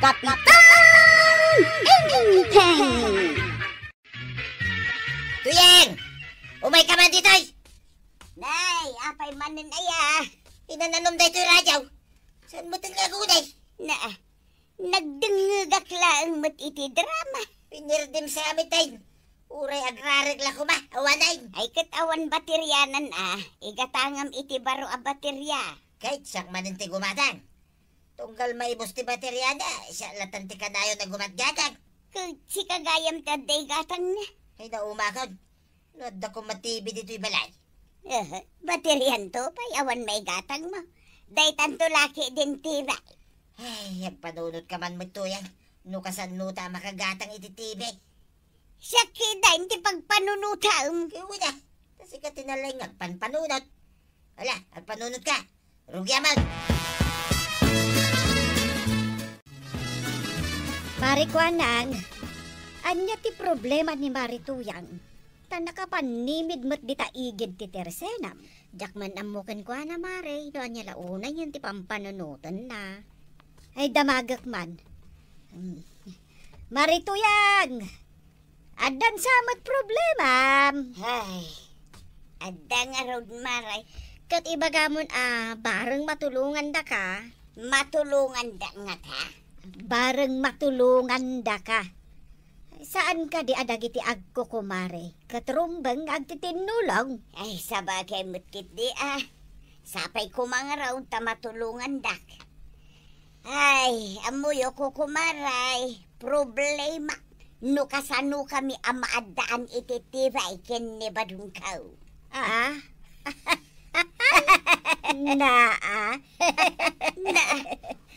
Kapitan Inteng! Tuyeng! Umay ka man ditoy! Nay, apay manin aya. Inananom da ito'y radyaw. Saan mo talaga gunay? Na, nagdengagak lang mat iti drama. Pinirdim sa amin tayo. Uray agrarig la kuma, awanay. Ay katawan bateryanan ah. Igatangam iti baro a baterya. Kahit siyak maninti gumatang. Tunggal maibos ti baterya na, siya latan ti kanayo na gumatgatang. Kag si kagayam taday gatang na. Ay naumakon. Nood ako matibi dito'y balay. Uh, bateryan to, pay awan may gatang mo. Day tanto laki din tira. Ay, agpanunod ka man mo tuyang. Nukasan nuta makagatang iti tibig. Siya kida, hindi pagpanunutam. Kaya na. Kasi ka tinalay nga, panpanunod. Wala, agpanunod ka. Rugyaman. Marikwanang, anya ti problema ni Marituyang. Ta nakapanimid mo't di taigid ti tersenam. Jakman amukin ko na mare, do anya launay yun ti pampanunutan na. Ay damagak man. Hmm. Marituyang! Adan samot problema. Ay, adda nga road maray. Kat ibagamon ah, bareng matulungan da ka. Matulungan da nga ta. Bareng matulungan da ka. Saan ka di adagiti agko kumare? Katrumbang agtitinulong. Ay, sabagay mutkit di ah. Sapay ko mga raw ta matulungan dak. Ay, amuyo ko kumaray. Problema. No kasano kami ang maadaan iti tibay ken ni badungkaw. Ah? na ah?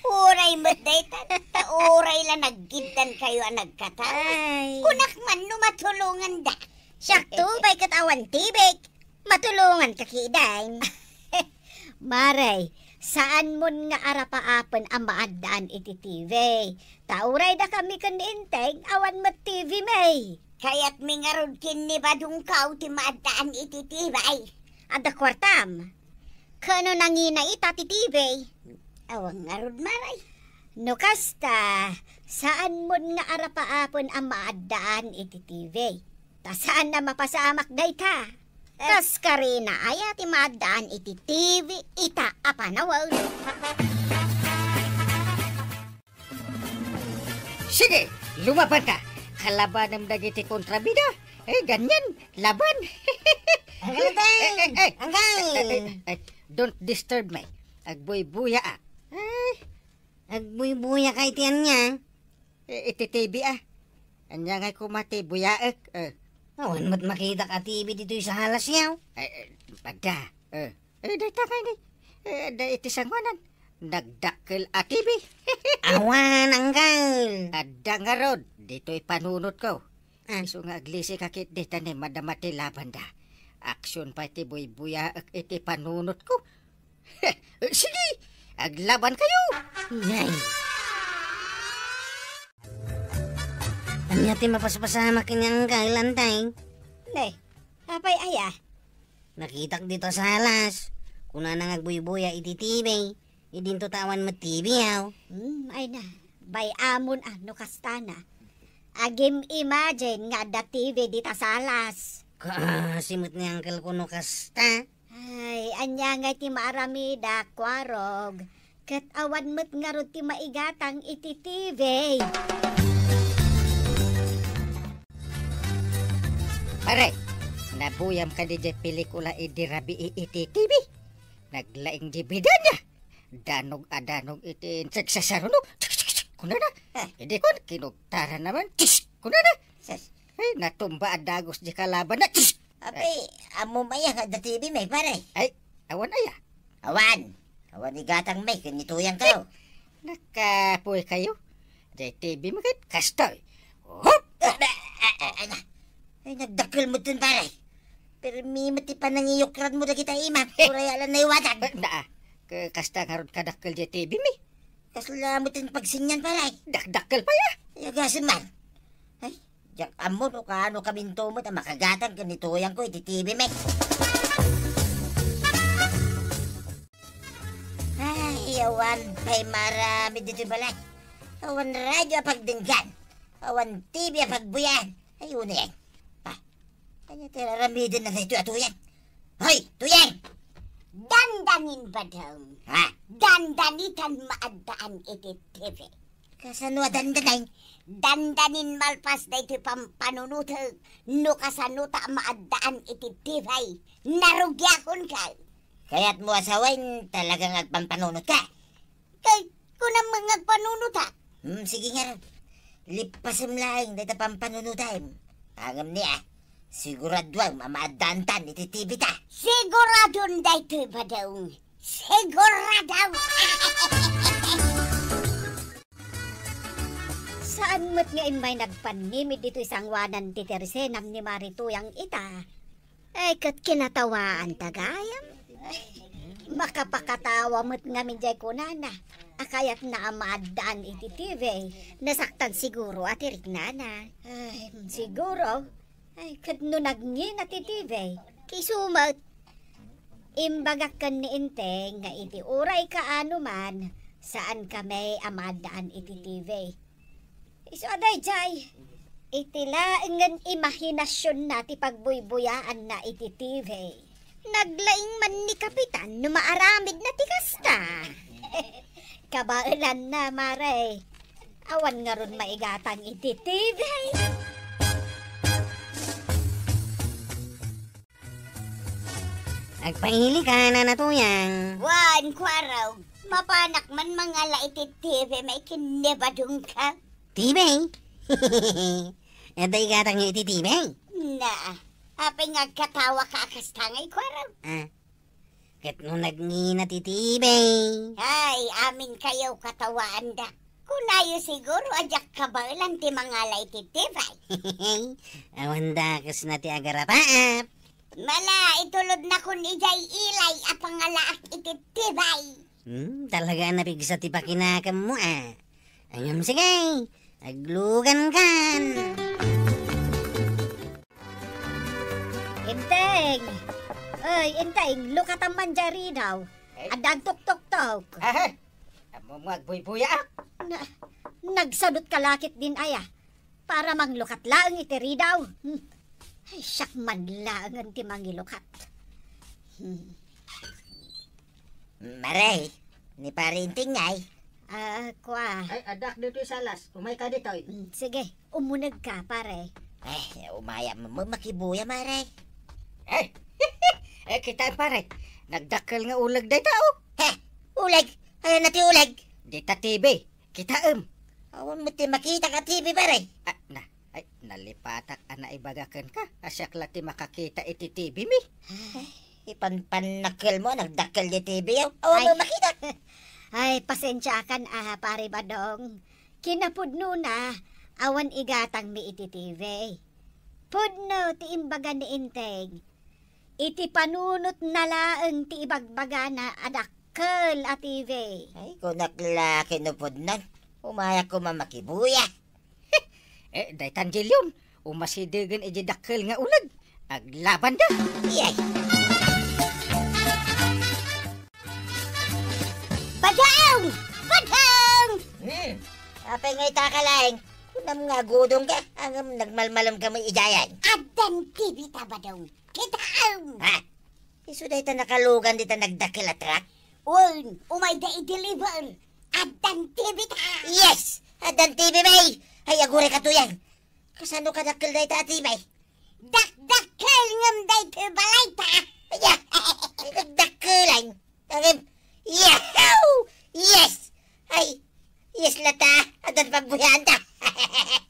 Uray mo day ta uray la naggidan kayo ang nagkata. Ay. Kunak man no matulungan da. Sakto, bay katawan tibig. Matulungan ka kiday. Maray, saan mo nga arapaapon ang maadaan iti TV? Tauray da kami kaninteng, awan mo TV may. Kaya't mingarod kin ni badungkaw ti maadaan iti tibay. Ada kwartam. Kano nangina ita ti TV? Awang ngarod maray. No kasta, saan mo nga arapaapon ang maadaan iti TV? Ta saan na mapasamak day ta? Tas karina aya ti maadaan iti TV ita apanawaw. Sige, lumaban ka. Kalaban ng dagiti kontrabida. Eh, ganyan. Laban. Hanggang! Eh, eh, eh, Don't disturb me. Agboy-buya ah. Ay, agbuy-buya kay tiyan niya. Eh, ititibi ah. Anya nga kumati buyaek. Eh, Awan mo't makita ka TV dito sa halas yaw. eh, eh, pagda. Eh, eh, data ka ni. Eh, da iti sangwanan. Nagdakkel atibi. Awan, hanggang! Adda nga rod. Dito'y panunot ko. Ah. Iso nga aglisi kakit dita ni madamati laban da. Aksyon pa iti buy-buya iti panunot ko. Sige, aglaban kayo. Nay. Anya ti mapaspasama kanyang kailantay. Ne, apay aya. Nakitak dito sa halas. Kuna nang agbuy-buya iti TV. Idin to tawan mo TV yaw. Hmm, ay na. Bay amon ano kastana. Agim imagine nga da TV di tasalas. Kasimot ni Uncle Kuno kasta. Ay, anya nga ti maaramida, kwarog. Kat awan mo't nga ti maigatang iti TV. Pare, nabuyam ka di pelikula iti rabi iti TV. Naglaing dibida niya. Danog adanog iti sagsasarunod. Kuna na. Hindi ko, kinugtara naman. Kuna na. Ay, natumba adagos di kalaban na. Ape, amo maya nga da TV may pare. Ay, awan aya. Awan. Awan ni gatang may kanituyang ka. Nakapuy kayo. Di TV makit kastoy. Hop! Ay, nagdakil mo dun pare. Pero mi mati pa nangiyukran mo na kita ima. Kuray alam na iwatag. Na, kasta karot kadakkel di TV mi. Kasla mo din pagsinyan pare. Dakdakkel pa ya. Yagasin man. Ay, jak amo no kaano kaminto mo ta makagatang kanituyang ko iti TV me. Ay, yawan. Ay, marami dito balay. Awan radyo pagdinggan. Awan TV pagbuyan. Ayun na yan. Pa, kanya tiraramidin na sa ito atuyan. Hoy, tuyan! Dandanin ba daw? Ha? Dandanitan maadaan iti TV. Kasano dandanin? Dandanin malpas na iti pampanunutag. No kasano ta maadaan iti TV. Narugyakon ka. Kaya't mo asawain talagang agpampanunot ka. Kay, kunang mga panunot ha. Hmm, sige nga rin. Lipasim lang dito pampanunutan. Angam niya. Siguradwang mamaadantan iti TV ta. Siguradon dito ba daw? Siguradaw. Saan mo't nga imay nagpanimid dito isang wanan ti Tersenam ni Marituyang ita? Ay, kat kinatawaan tagayam. Makapakatawa mo't nga minjay kunana. Akayat na amadaan iti TV. Nasaktan siguro at iriknana. Ay, siguro. Ay, kat no nagngin at TV. Kisumat. Imbagak kan ni Inteng nga iti uray ka ano man. Saan kami amadaan iti TV. Iso aday jay. Itilaengan imahinasyon na ti pagbuybuyaan na iti TV. Naglaing man ni Kapitan no maaramid na ti kasta. Kabailan na, Mare. Awan nga ron maigatang iti TV. Agpahili ka na natuyang. Wan, kwaraw. Mapanak man mga laiti TV may kinebadong ka. Tibay. Ito igatang nga iti tibay. Na, apay nga katawa ka akastangay kwaraw. Ah. Kat nung nagngina ti tibay. Ay, amin kayo katawaan da. Kunayo siguro ajak kabalan ti mga laiti TV. Awan da kas na ti agarapaap. Mala, itulod na kun ijay ilay a pangalaak iti tibay. Hmm, talaga napigsa ti pakinakam mo ah. Ayam sige. Aglugan kan. Inteng! Ay, Inteng, lukatan man dyan daw. Adag tok-tok-tok. Ah, amo mo agbuy-buya ah. Na, nagsadot kalakit din aya. Para manglukat lang itiri daw. Hmm. Ay, siyak man lang ang timangilukat. Hmm. Maray, ni parinting ngay. Ah, kwa. Ay, adak dito sa salas. Umay ka dito. eh. Hmm, Sige, umunag ka, pare. Eh, umaya makibuya, maray. Eh, eh kita pare. Nagdakkel nga ulag dito oh. Heh, ulag. Ayaw na ti ulag. Dita TV. Kita um. Awan mo ti makita ka TV, pare. Ah, na. Ay, nalipatak ana ibagakan ka. Asyak lang ti makakita iti TV mi. Ipanpanakil mo, nagdakkel di TV yaw. Awan mo Ay. makita. Ay, pasensya kan, ah, pare badong. Kinapudno na, awan igatang mi iti TV. Pudno ti imbaga ni Inteng. Iti panunot na laeng ti ibagbaga na adakkel a TV. Ay, po nun. Umaya ko mamakibuya. Eh, day tanggil yun. Umasidigan iti dakkel nga ulag. Aglaban da. Iyay. Badang! Badang! Hmm. Apay nga itakalaing. Kunam nga gudong ka. Ang nagmalmalam ka may ijayan. Adan TV ta badong. Kitaam! Ha? Iso da ita nakalugan dita nagdakil at truck? Un, umay da i-deliver. Adan TV ta! Yes! Adan TV may! Ay, agure ka to yan. Kasano ka dakil da ita ati may? Dakdakkel ngam da ito balay ta! Ay, ay, nagdakilan. Tangim, Yahoo! Yes! Ay, yes lata. Adan pagbuyan ta.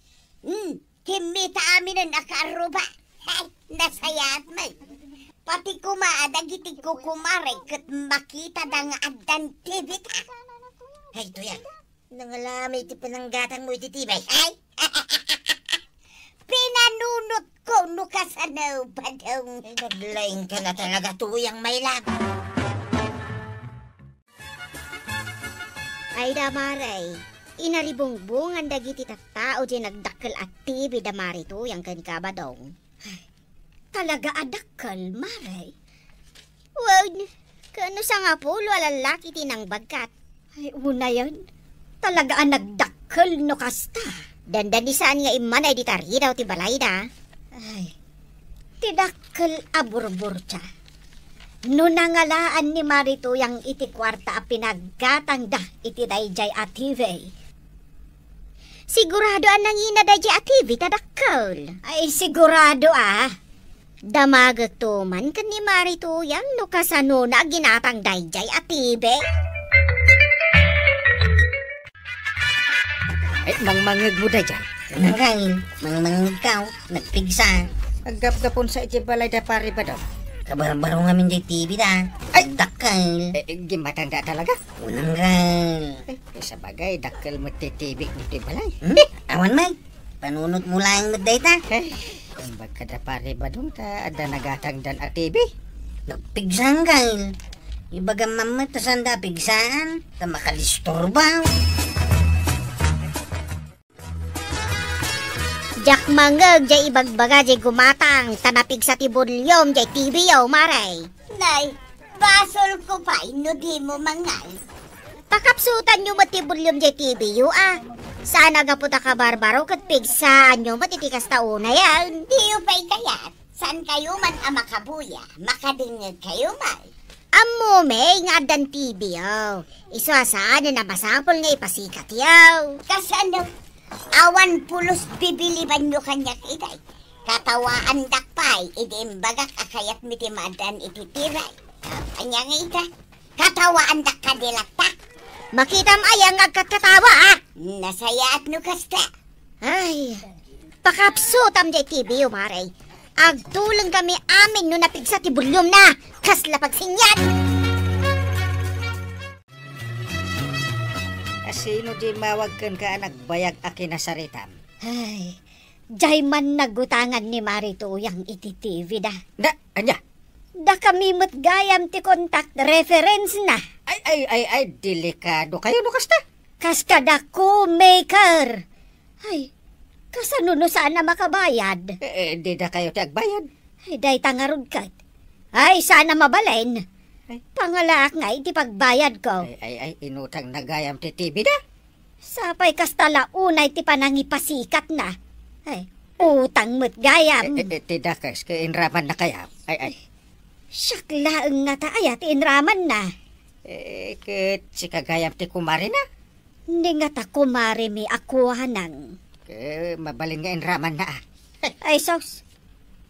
Hmm, kimita amin ang nakaruba. Ay, nasayat may. Pati kumaada gitig ko kumare kat makita da nga adan ta. Ay, ito yan. Nangalami iti pananggatang mo iti tibay. Ay! Pinanunot ko no kasanaw pa daw. Ay, naglaing ka na talaga tuyang may lag. Ay damare, inaribungbungan dagiti tattao di nagdakkel at TV damari to yang kan kabadong. Ay, Talaga adakkel, mare. Wag, kano sa nga pulo alalaki tinang bagkat. Ay, una yan. Talaga ang nagdakkel Dakkel no kasta. Dandanisan nga imanay di tari daw ti balay da. Ay, ti dakkel aburbur siya. No nangalaan ni Marito yang iti kwarta a pinaggatang da iti dayjay ative. Sigurado ang nangina dayjay ative tadakkel. Ay sigurado ah. Damagag tuman kan ni Marito yang no kasano na ginatang dayjay ative. Ay, mangmangag mo da dyan. Kanangangin, mga mga ikaw, nagpigsa. Agap-gapon sa iti balay da pare ba daw? Kabarang-barong kami dyan TV da. Ay, dakal. Eh, eh, gimatanda talaga. Unang gal. Eh, sa bagay, dakkel mo titibik dito balay. Hmm? Awan may. Panunot mo lang mo data. Eh, kung bagka da pare ba dong ta, ada nagatang dan atibi. Nagpigsaan gal. Ibaga mama tasanda pigsaan. Ta makalistorba. Jak mangag jay ibagbaga jay gumatang tanapig sa tibulyom jay TV yaw maray. Nay, basol ko pa, no di mo mangal. Pakapsutan nyo matibulyom jay yu ah. Sana ga puta ka barbaro kat pigsaan nyo matitikas tauna yan. Di yung pa'y kayat. Saan kayo man ang makabuya, makadingag kayo mal. Amo may nga adan TV yaw. Iswasaan na masapol nga ipasikat yaw. Kasano, awan pulos bibiliban nyo kanyak iday. Katawaan dakpay, idimbagak akayat mitimadan ititiray. Kanyang ita, katawaan dak kadilakta. Makitam ayang agkatatawa ah. Nasaya at nukasta. Ay, pakapsutam jay TV yu maray. Agtulang kami amin no napigsa tibulyom na. Kasla pagsinyan. Asino di mawagkan ka nagbayag akin na saritam? Ay, jay man nagutangan ni Marito yang iti TV da. Da, anya? Da kami mat gayam ti contact reference na. Ay, ay, ay, ay, delikado kayo no kasta. Kas kada ko maker. Ay, kasano no saan na makabayad? Eh, eh, di da kayo tagbayad. Ay, day tangarod kat. Ay, sana mabalain. Ay. Pangalaak nga iti pagbayad ko. Ay, ay, ay, inutang nagayam ti TV da. Sapay kastala unay ti panangipasikat na. Ay, utang mo't gayam. Eh, eh, ti da kas, kay inraman na kaya. Ay, ay, Syaklaan nga ta ayat inraman na. eh, ket si kagayam ti kumari na. Hindi nga ta kumari mi akuhanang. Eh, mabalin nga inraman na ah. Ay, sos.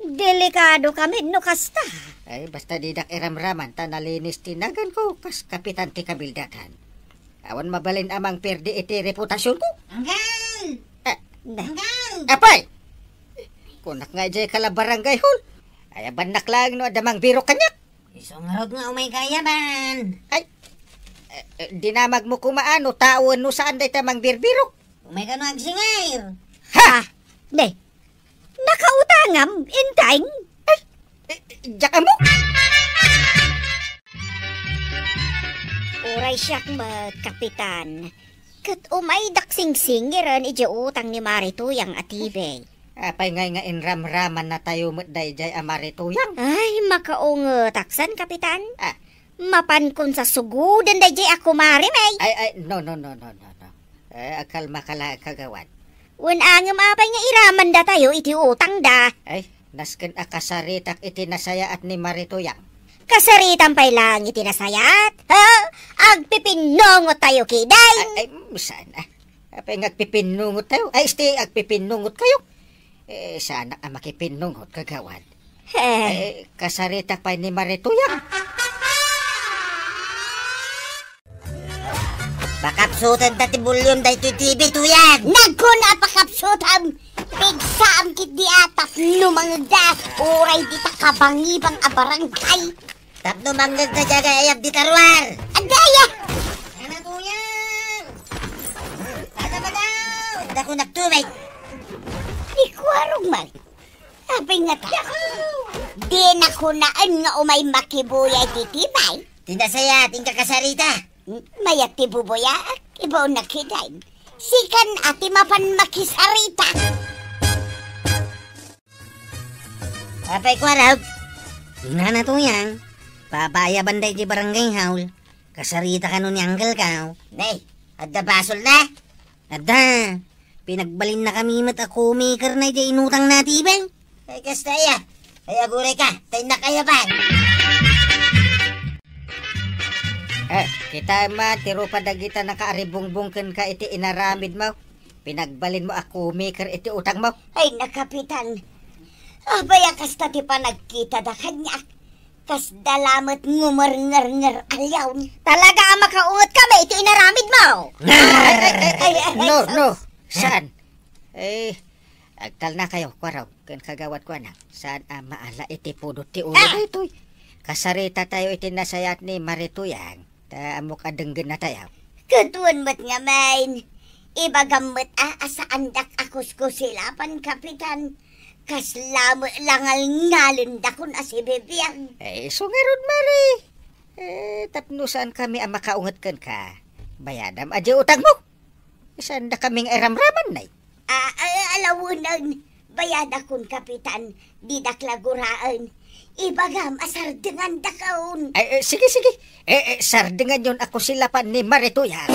Delikado kami no kasta. Ay, basta di dak iramraman, ta nalinis tinagan ko, kas kapitan ti kabildatan. Awan mabalin amang perdi iti reputasyon ko. Anggal! Na, Anggal! Apay! Kunak nga jay kalabarangay hol. Ay, banak lang no, adamang biro kanyak. Isong harot nga umay kayaban. Eh, eh, dinamag mo kumaano, tawon no saan day tamang birbiro. Umay ka no agsingair. Ha! ne. Nakautangam, intang. Eh, eh, Diyak mo? Uray siyak mat, kapitan. Kat umay daksing-sing iran iti utang ni Marito yang atibe. Apay ngay nga inramraman na tayo mo't day jay amarituyang. Ay, makaong taksan, kapitan. Ah. Mapan kun sa sugudan da jay ako marimay. Ay, ay, no, no, no, no, no, no. Eh, akal makala kagawan. Wan angam apay nga iraman da tayo iti utang da. Ay, nasken akasaritak iti nasaya at ni marituyang. Kasaritan pa'y lang iti nasayat. Ha? Agpipinongot tayo kiday. Ay, ay, saan ah? Apay ngagpipinungot tayo. Ay, sti, agpipinungot kayo. Eh, sana ang makipinungot kagawan. Eh, Eh, kasarita pa ni marituyang. Bakapsutan tati bulyon da ito TV to yan. Nagko na pakapsutam. Pigsaam kit di atas lumangda. Uray di ta kabangibang abarangkay. Tapno manggag na jaga ayab di tarwar. Adaya! Ano to yan? Ada ba daw? Ada ko nagtumay. Di ko arong man. Sabi nga ta. Di na ko naan nga umay makibuyay titibay. Tinda saya, tingka kasarita. Mayat ti buboya, ibaw na kiday. Sikan ati mapan makisarita. Apay ko araw. Ina na to yan. Papaya banday di barangay haul. Kasarita ka nun ni Uncle ka. Nay, adda basol na. Ada, pinagbalin na kami mat ako maker na di inutang na tibay. Ay, kastaya. Ay, aguray ka. Tayo na kaya Eh, kita man, tiro pa dagita nakaaribungbungken ka iti inaramid mo. Pinagbalin mo ako, maker iti utang mo. Ay, nakapitan. Abaya kasta ti pa nagkita da kanya. Kas dalamat ngumar-ngar-ngar alyaw. Talaga ang makaungot kami, ito inaramid mo. Ay, ay, ay, ay, No, no. Saan? Eh, agtal na kayo, kwaraw. Kan kagawat ko na. Saan ang maala iti pudot ti ulo Ah! na ito'y. Kasarita tayo iti nasayat ni Marituyan. Ta amok adenggen na tayo. Katuan mat nga main. Iba gamot a asaan dak akos ko silapan, kapitan. Kas lamo langal ngalun dakon asi bebiyang. Eh, so ngayon, Mari. Eh, tapnusan kami ang makaungat kan ka. Bayadam aja utang mo. Isan na kaming eramraman na Ah, ah, alawunan. Bayad akon, kapitan. Di daklaguraan. Ibagam asar dengan dakaon. Ay, eh, sige, sige. Eh, eh, sardingan yun ako silapan ni Marituyan.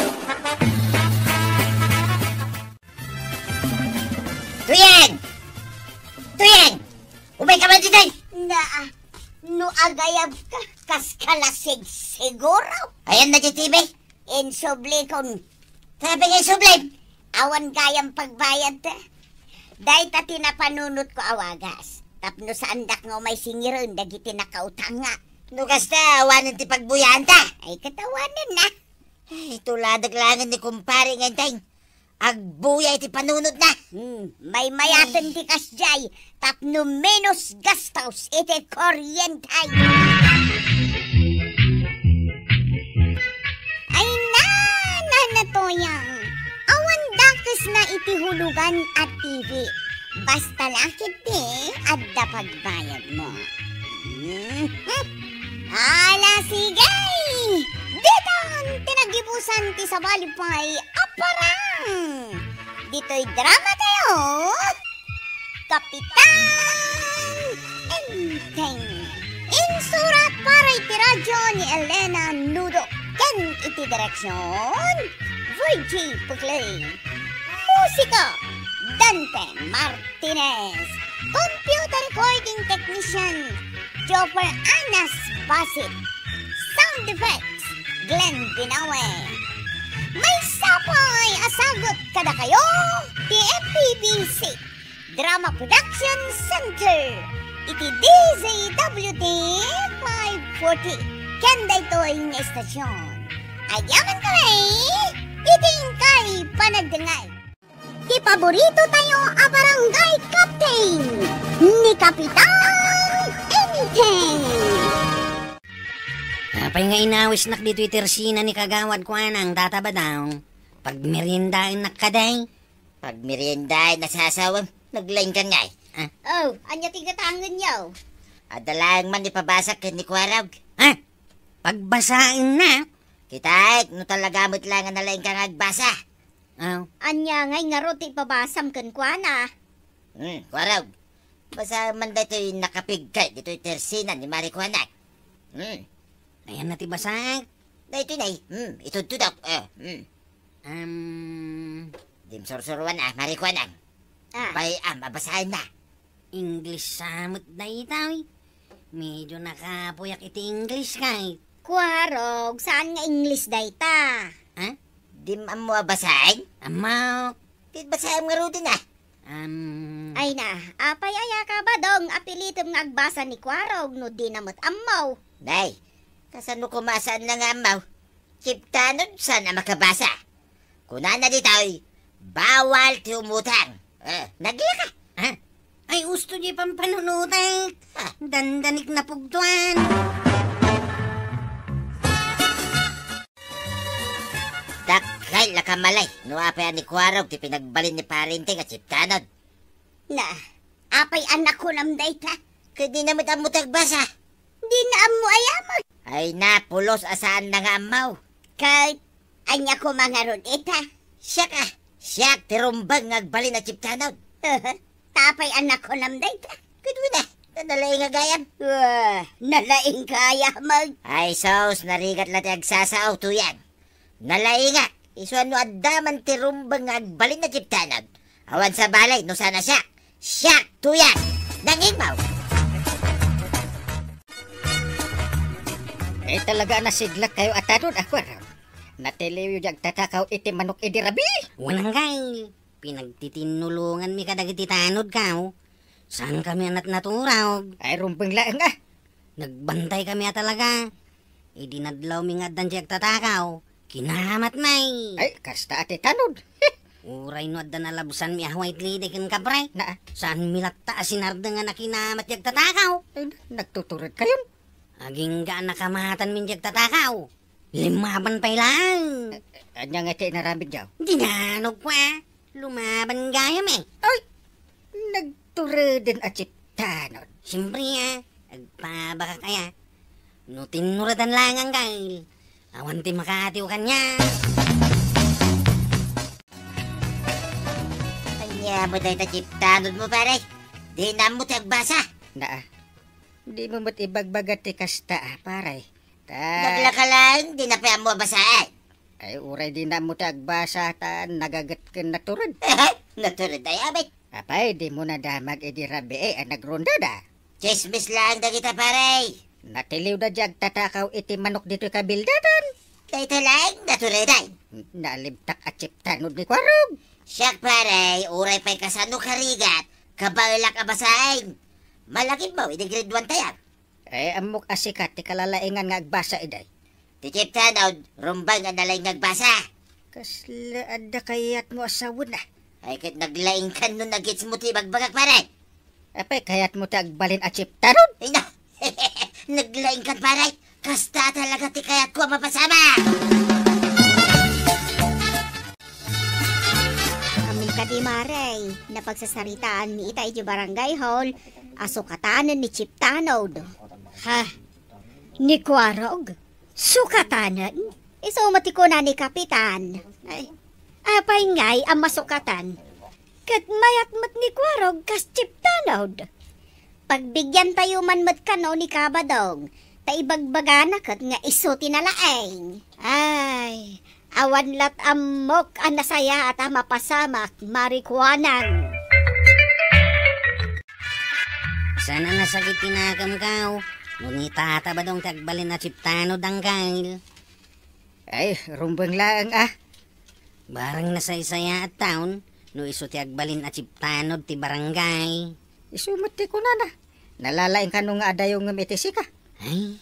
Tuyeng! Tuyeng! Umay ka man dito! Na, no agayab ka, kas kalasig siguro. Ayan na TV. Insuble kon. Sabi nga insuble. Awan gayang pagbayad ta. Dahil ta tinapanunot ko awagas. Tapno sa andak nga may singiron, dagiti nakautang nga. Nugas ta, awanan ti pagbuyan ta. Ay, katawanan na. Ay, tuladag langan ni kumpare nga tayong. Agbuya iti panunod na. Hmm, may mayatan ti kasjay. Tapno menos gastos iti kuryentay. Ay na, nanatoyang. Awan dakes na iti hulugan at TV. Basta lakit ti at pagbayad mo. Hmm. Ala sigay! Dito ang tinagibusan ti sa balipay aparang! Dito'y drama tayo! Kapitan Enteng! Insurat para iti radyo ni Elena Nudo. Ken iti direksyon Virgie Pugley. Musika Dante Martinez. Computer recording technician Jopper Anas Basit. Sound effects Glenn Binawe. May sapay asagot kada kayo ti FPBC Drama Production Center iti DZWD 540 kenda ito'y nga estasyon ayaman kami iting kay panagdangay ti paborito tayo a barangay captain ni Kapitan Anything Apay nga inawis nak dito itersina ni kagawad ko anang tataba daw. Pag merindain nakaday. Pag merienda ay nasasawang, naglain ka nga eh. Oh, anya tigatangan yaw. Adalang man ipabasak ni Kwarag. Ha? Pagbasain na. Kita no talaga mo't lang nga nalain kang agbasa. Oh, Anya ngay nga roti pabasam kan kuana. Hmm, Kwarag. Basta man dito yung nakapigkay, dito yung tersina ni Marikwanak. Hmm, ayan na ti basak. dito na eh. Hmm, ito tudak. Eh, hmm. Um, Dim sorsoruan ah, Marikwanak. Ah, Bay, ah, mabasahin na. English samot na itaw. eh. Medyo nakapuyak iti English kay. kuharog, saan nga English dayta? Dim ang mo basahin? Amaw. Tit basahin nga rutin ah. Um, Ay na, apay aya ka ba dong apilitom nga agbasa ni Kwarog no di namot amaw. Nay, kasano kumasaan na nga amaw? Chiptanon, sana makabasa. Kuna na dito ay, bawal ti umutang. Eh, nagiya ka. ha? Ay, gusto niya pang panunutan. Ah. Dandanik na pugtuan. Dakay lakamalay. Nuapay ni Kwarog ti pinagbalin ni parente nga chiptanon. Na, apay anak ko nam dayta. Kaya di naman ang mutagbasa. Di na ang mo ayaman. Ay na, pulos asaan na nga amaw. Kahit anya ko mga rodita. Siya ka. Siya tirumbang ngagbalin na chiptanon. Tapay anak ko nam dayta. Kaya na, nanalaing nga gayam. Wah, nalaing kaya mag. Ay sos, narigat lang ti agsasaaw to yan. Nalainga, Isuan no adaman ti rumbang nga agbalin na chiptanod. Awan sa balay, no sana siya. Siya, tuyan. Nangimaw. Eh talaga nasiglak kayo atanon ako raw. Natiliw yung tatakaw iti manok iti rabi. Walang kay. Pinagtitinulungan mi kadag iti tanod ka. Saan kami anat naturaw? Ay rumbang laeng ah. Nagbantay kami talaga. Idinadlaw mi nga dan siya tatakaw. Kinahamat may. Ay kasta ati tanod. Uray no adda nalabusan mi ahway tlide ken kapre. Na, Saan milakta sinarda nga nakinamat yag tatakaw? ay, nagtuturod kayon. Aging gaan nakamatan min yag tatakaw. Limaban pa lang. Anya nga iti naramid jaw. Dinanog pa. Lumaban gaya me. Ay, nagturod din at chip tanod. Siyempre ah, agpabaka kaya. No tinuratan lang ang kail. Awan ti makatiw kanya. Anya mo tayo chiptanod mo pare. Di na mo tagbasa. Na, di mo mo't ibagbagat ti kasta ah, paray. Ta, lang, di na pa mo basaan. ay uray di na mo tagbasa ta nagagat ken naturod. Naturod tayo, abay. Apay, di mo na damag edi rabi eh, ang nagronda da. Chismis lang da kita pare. Natiliw na jag tatakaw iti manok dito kabildatan. Dito lang, naturod ay. Nalibtak at chip tanod ni Kwarog. Siyak pare, uray pa'y kasano karigat. Kabalak abasain. Malaki mo, hindi grade 1 tayo. Eh, amok asikat ti kalalaingan nga agbasa iday. Tichip tanod, rumbang nga nalay nagbasa. Kasla adda kayat mo asawon na. Ay kit naglaing kan nun nagits mo ti bagbagak pare. Apay, kayat mo tagbalin at chip tanod. Ay na, naglaing kan pare. Kasta talaga ti kayat ko mapasama. Amin ka di maray, napagsasaritaan ni ita iti barangay hall, asukatanan ni Chip Tanod. Ha? Ni Kwarog? Sukatanan? Iso matiko na ni Kapitan. Ay, apay ngay ang masukatan. Kat mayat mat ni Kwarog kas Chip Tanod. Pagbigyan tayo man mat kano ni Kabadong, taibagbagana kat nga iso tinalaeng. Ay, awan lat amok ang nasaya at ang mapasamak marikwanan. Sana nasakit tinakam kaw. Ngunit tata ba dong tagbalin na chiptano dangkail. Ay, rumbang laang ah. Barang nasaysaya at taon. No iso ti agbalin at chiptano ti barangay. Isumati ko na na. Nalalaing ka nung adayo ng metisi ka. Ay,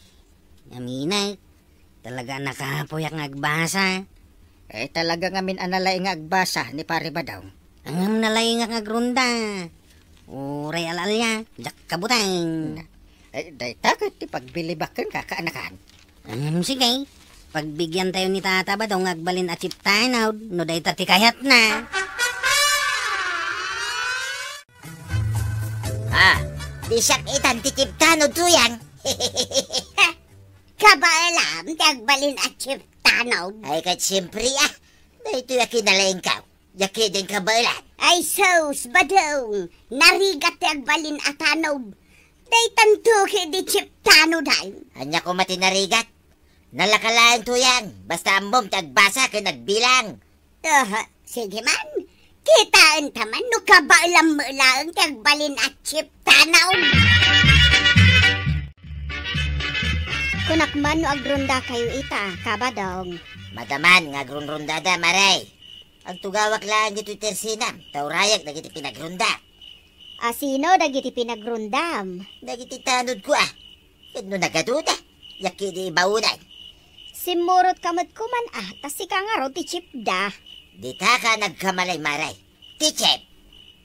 naminay. Talaga nakapoyak nga agbasa. Eh, talaga ngamin analaing nga agbasa ni pare ba daw. Ang nalay nga agrunda. Uray alalya, jak kabutang. Eh, day takot ti pagbilibakan ka kaanakan. Ang sige, pagbigyan tayo ni tata ba dong agbalin at chiptanaw, no day tati kayat na. Di siyak itan ti chip tanod tuyan. Kabaalam, tagbalin at chip tanaw. Ay kat siyempre ah. Dahito yaki nalaing ka. Yaki din kabalan. Ay sos, badong, narigat tagbalin at tanaw. Day tantuki di chip tanaw day. Anya ko matinarigat. Nalakalaan tuyan. Basta ambom tagbasa ka nagbilang. Uh, sige man, kitaan taman no kabaalam mo lang tagbalin at chip tanaw. Kunakman no agronda kayo ita, kabadong. Madaman nga grunrundada maray. Ang tugawak lang dito tersinam. Taurayag nagiti pinagrunda. Asino dagiti pinagrundam. Nagiti tanod ko ah. Kano nagaduda. Yaki di baunay. Simurot kamot kuman ah, tas ika nga raw ti chip da. Di ta ka nagkamalay maray. Tichep.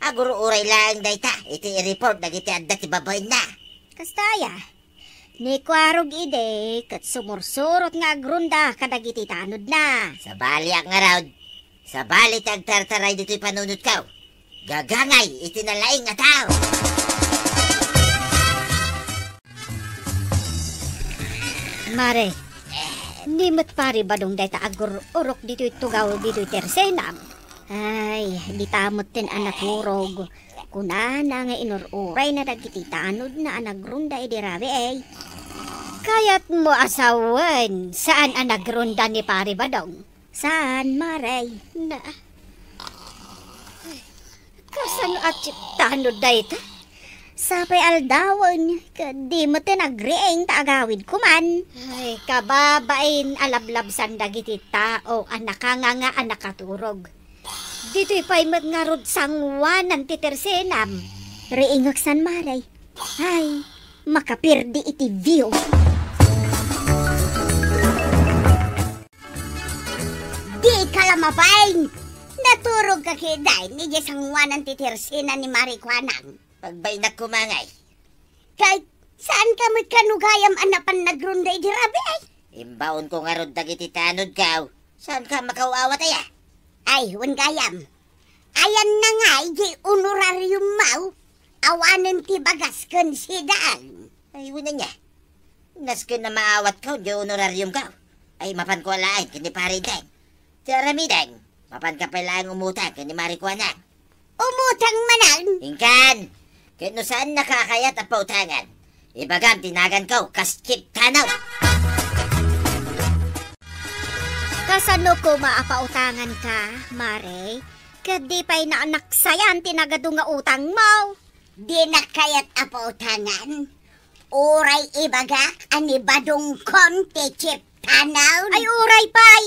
Aguro uray lang dayta. Iti i-report nagiti adda ti baboy na. Kastaya. Ni kwarog ide, kat sumursurot nga agrunda kadagiti tanod na. Sa bali ang araw. Sa bali tagtartaray dito'y panunod ka. Gagangay, itinalaing nga tao. Mare, ni mat pari badong dayta agur urok dito tugaw dito tersenam. Ay, di tamot tin anak urog. Kunana nga inururay na dagiti tanod na anagrunda idirabi eh. Kayat mo asawan saan anagrunda ni pari badong. Saan, Maray? Na. Kasan at tanod dayta? Sapay aldawan, di mo tinagriing taagawid kuman. Ay, kababain alablab sandagiti tao, anakanga nga anakaturog. Dito'y pa'y magngarod sangwanan ti tersenam. Riingak san maray. Ay, makapirdi iti view. Di ka lamabain! Naturog ka kiday ni Jesang wanan titirsina ni Marikwanang. Pagbay na kumangay. Kahit saan ka magkanugayam anapan nagrunday di rabi ay? Imbaon ko nga rod dagiti tanod kaw. Saan ka makauawat? Ay, wan gayam. Ayan na nga, di honorarium mau. Awanan ti bagas kan sidaan. Ay, wala niya. Naskin na maawat ka, di honorarium ka. Ay, mapan ko alain, kini parintan. Tiaramidang, mapan ka pala ang umutang, kini marikwanan. Umutang manan. Ingkan, kano saan nakakayat ang pautangan? Ibagam, tinagan ko, kaskip tanaw. Kasano ko maapautangan ka, Mare? Kadi pa'y naanak sayan tinagado nga utang mo. Di na kayat apautangan. Uray ibagak ani badong konti chip tanaw. Ay uray pa'y.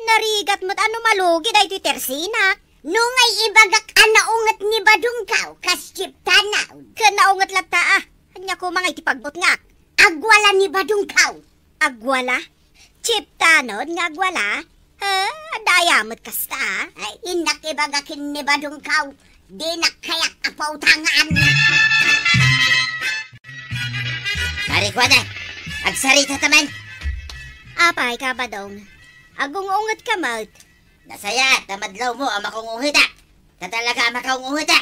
Narigat mo't ano malugi na iti tersinak. Nungay ibagak anaungat ni badong kaw kas chip tanaw. Kanaungat lata ah. Hanya ko mga itipagbot nga. Agwala ni badong kaw. Agwala? Chip tanod nga agwala? Ha? Dayamot kasta ah. Ay inak ibagakin ni badong kaw. Di na kayat apautangan. Marikwanan, agsarita taman. Apay ka ba dong? Agungungot ka mo't. Nasaya, tamadlaw mo ang makunguhita. Tatalaga makunguhita.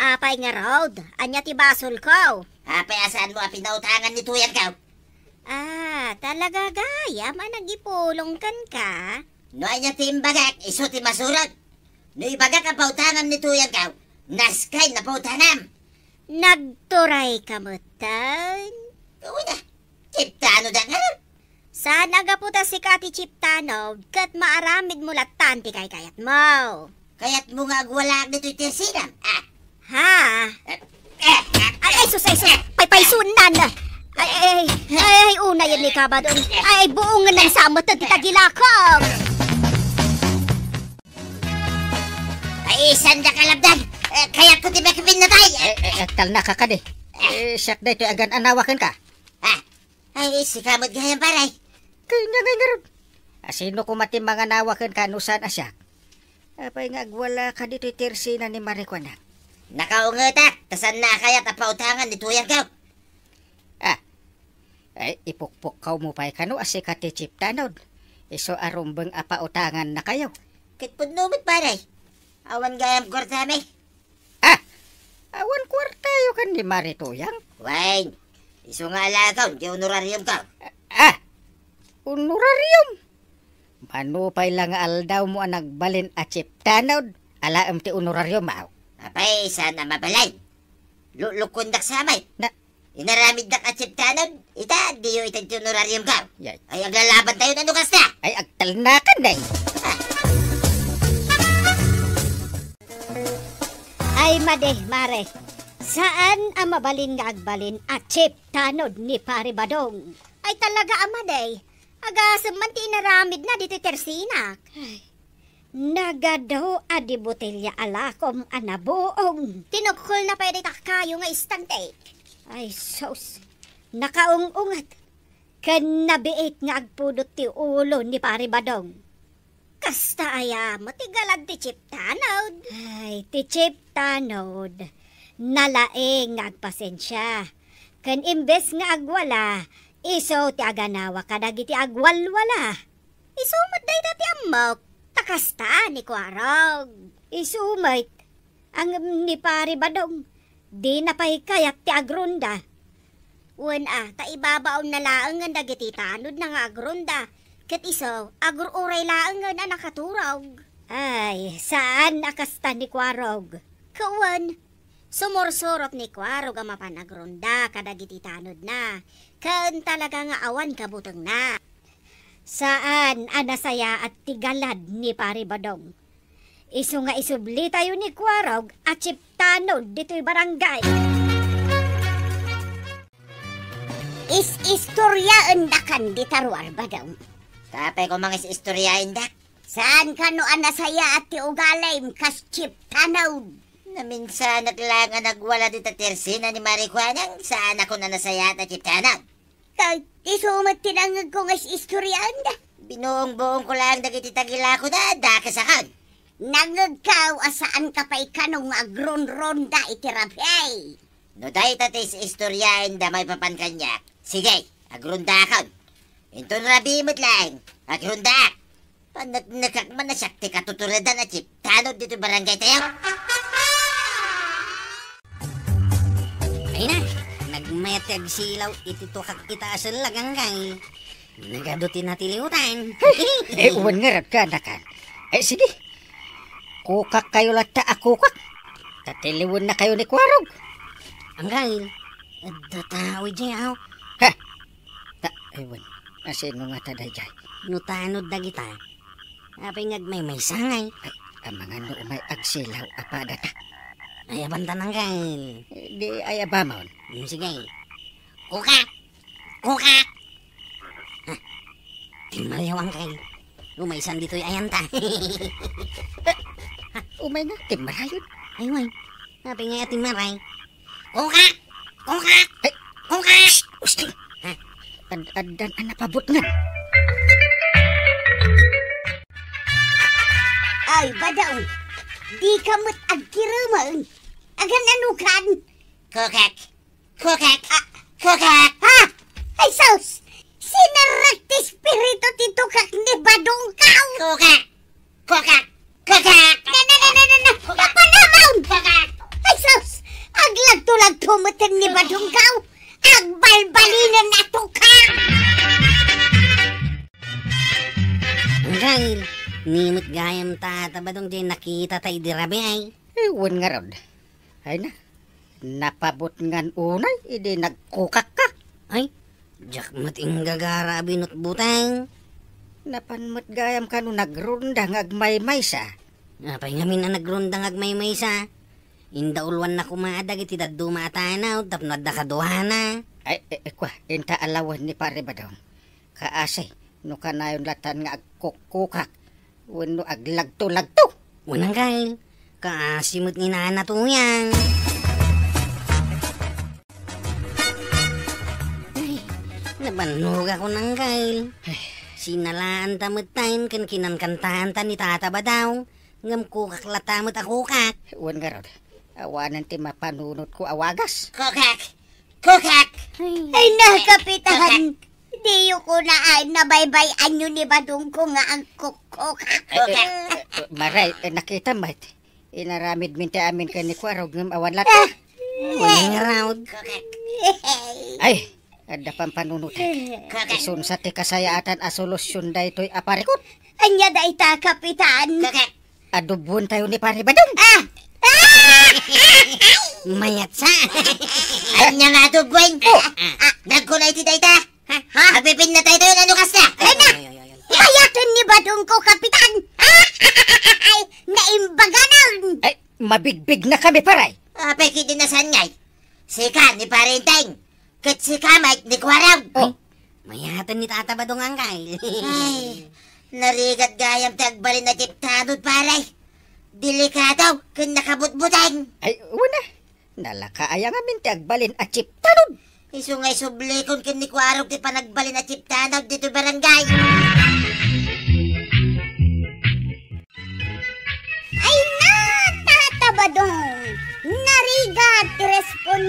Apay nga road. Anya ti basol ko. Apay asaan mo ang pinautangan ni Tuyan ka? Ah, talaga gaya, managipulong kan ka. No anya timbagak, iso ti masurag. No ibagak ang pautangan ni Tuyan ka, naskay na pautanam. Nagturay ka mutan. Gawin na, chiptano da nga. Sana gaputa si Kati Chiptano, kat maaramid mo latan ti kay kayat mo. Kaya't mo nga agwala nito'y tersinam. Ah, Ha? eh, eh, Ay, ay, sus, ay, sus, paypaysunan. Ay, ay, ay, ay, ay, una yan ni Kabadong. Ay, buongan ng samot at tagilakong. ay isan da kalabdan. Eh, kaya ko ti bakipin na tayo. Eh, eh, aktal na ka ka di. Eh, siyak da ito agan anawakan ka. Ah, ay si kamot gayang paray. Kaya nga nga nga ron. Ah, Sino ko mati mga nawakan ka nusan asyak? Apay nga agwala ka dito tersina ni Marikwana. Nakaungata, tasan na kaya tapautangan ni Tuyan ka. Ay, ipukpok kaw mo pa'y kano asi ka ti chip tanod. Iso arumbeng apa utangan na kayo. Kit punumit paray. Awan gayam kortame. Awan kwarta yo kan ni Marituyang. Wayne, iso nga alakaw, di honorarium ka. Ah! Honorarium! Manupay lang aldaw mo ang nagbalin at chip tanod. Alaam ti honorarium maaw. Apay, sana mabalay. Lulukundak sa amay. Na- Inaramid na katsiptanan. Ita, di yung itang honorarium ka. Yay. Ay, aglalaban tayo na nukas na. Ay, agtal na ka day. Ay, made, mare. Saan ang mabalin nga agbalin at chip tanod ni Pare Badong? Ay talaga amaday. Agasam man ti inaramid na dito tersinak. Ay, Nagadaw adi botelya alakom anabuong. Tinukol na pwede kayo nga istante. Ay, sos. Nakaung-ungat. Kanabiit nga agpudot ti ulo ni Pare Badong. Kasta aya mo ti galad ti chip tanod. Ay, ti chip tanod. Nalaeng nga agpasensya. Kan imbes nga agwala, iso ti aganawa kadagiti agwalwala. Isumot day dati amok, takasta ni Kwarog. Isumot, ang ni pari badong, di na pahikayat ti agrunda. Wan ah, ta ibabaw na laang nga dagiti tanod na nga agrunda. Kat iso, agur-uray laang nga na nakaturog. Ay, saan nakasta ni Kwarog? Kawan, sumursurot ni Kwarog ang mapanagrunda kadagiti tanod na. Kan talaga nga awan kabutang na. Saan anasaya at tigalad ni Pari Badong? Iso nga isubli tayo ni Kwarog at Chiptanod dito'y barangay. Is istorya undakan di tarwar ba daw? Tapay ko mga istoryain dak. Saan ka no anasaya at ti ugalay kas chip tanaw? Na minsan naglang nga nagwala dito tersina ni Marijuanang saan ako na nasaya at chiptanag. Kay isumat tinangag ko nga istorya anda. Binuong-buong ko lang dagiti tagila ko na dakasakan. Nagagkaw asaan ka pa ikanong agron-ronda itirapay. No dahi tatis istoryain da may papan kanya. Sige, agrundakan. Inton rabimot lang. Agrundak. Panag man na sakti katutuladan na chip. Tanod dito barangay tayo. Ay na, nagmetag silaw ititukak itaasan lagang kay. Nagadutin na tiliutan. eh, uwan nga rag ka. Eh, sige. Kukak kayo lata akukak. Tatiliwan na kayo ni Kwarog. Angay, datawi dyan ako. Ha? Ta, ewan. Asino nga taday dyan? Nutanod na kita. Apay ngag may may sangay. Ay, ang mga no may agsilaw apada ta. Ay, abanta nang kay. Di ay abamon. Sige. Kukak! Kukak! Ha? Timalyawang kay. Umaysan dito'y ayanta. ha, umay na, timarayon. Ay, way. Sabi nga timaray. Kukak! Kukak! Ay, kukak! Usti! Ha? Ad-adan ang napabot nga. Ay, badaw. Di ka mo't agkiraman. Agan anukan. Kukak! Kukak! Kukak! Ha? Ay, sus! Sinarak ti spirito tito kak ni badong kaw. Kukak! Kukak! Kukak! Na na na na na na. Napanamaw. Kukak! Ay, sus! Aglag-tulag tumutin ni badong kaw. Agbalbalinan na to ka. Dahil, nimot gayam tatabadong di nakita tayo dirabi ay. Ewan nga ron. Ay na, napabot ngan unay, hindi nagkukak ka. Ay, jak mating gagara binot butang. Napanmat gayam ka no nagrundang agmay-may sa. Apay ngamin na nagrundang agmay-may sa. Indaulwan na kumadag iti daduma atanaw, tapnad na kaduhana. Ay, eh, eh, kwa, inta alawan ni pare ba daw? Kaasay, no kanayon latan nga agkukukak. Wano aglagto-lagto. Wanang kail, kaasimot ni nana to yan. Ay, nabanog ako ng kail. Sinalaan tamot tayo kan kinankantahan ta ni tata ba daw? Ngam kukak latamot ako kak. Wan nga ron, awanan ti mapanunot ko awagas. Kukak! Kukak! Ay, na, kapitan. Di ko na ay nabaybay anyo ni badong ko nga ang kukok. Kukak! Maray, nakita mo. Inaramid minta amin ka ni Kwarog ng awan lata. Walang raud. Kukak! Ay, ada pang panunot. Kukak! Isun sa ti kasayaatan a solusyon da ito'y aparikot. Anya da ita, kapitan. Adubon tayo ni Pari Badong. Ah! Mayat sa. Anya nga to, Gwen! Nagkulay ti dayta! Ha? Agpipin na tayo tayo na lukas na! Ay na! Hayatan ni badong ko, kapitan. Ah! Ay, naimbaganan. Ay, mabigbig na kami, paray. Apay kiti na sanyay! Sika ni Parenteng! Kat sika Mike ni Kwaraw! Oh, mayatan ni Tata Badong ang kail. Ay, narigat gayam tagbalin na tiptanod paray! Delikado kung nakabutbutang! Ay, una. Nalakaayang amin ti agbalin at chip tanod. Isungay sublikon kin ni Kwaraw ti panagbalin na tiptanod dito barangay!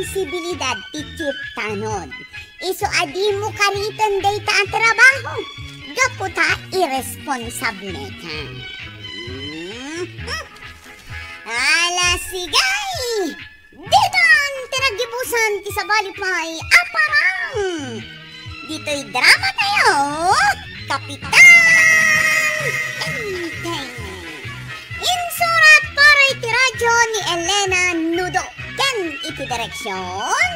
Responsibilidad ti Chief Tanon. Iso adi mo kariton day ta ang trabaho. Gaputa irresponsable ka. Mhm. Ala sigay! Ditan tiragibusan ti sa balipay aparang! Dito'y drama tayo! Kapitan! Teng-teng! Insurat para iti radyo ni Elena Nudo. Ken iti direksyon,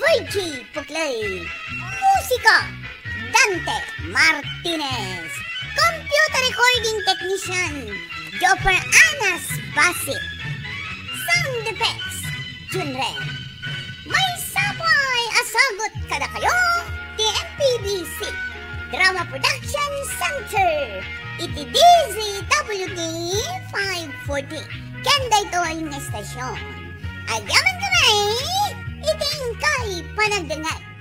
Virgie Puklay. Musika, Dante Martinez. Computer recording technician, Jopper Anas Basit. Sound effects, Junren. May sabay asagot kada kayo, TMPBC. Drama Production Center. Iti DZWD 540. Kanda ito ang estasyon. Agaman kami, iting kay panagdangat.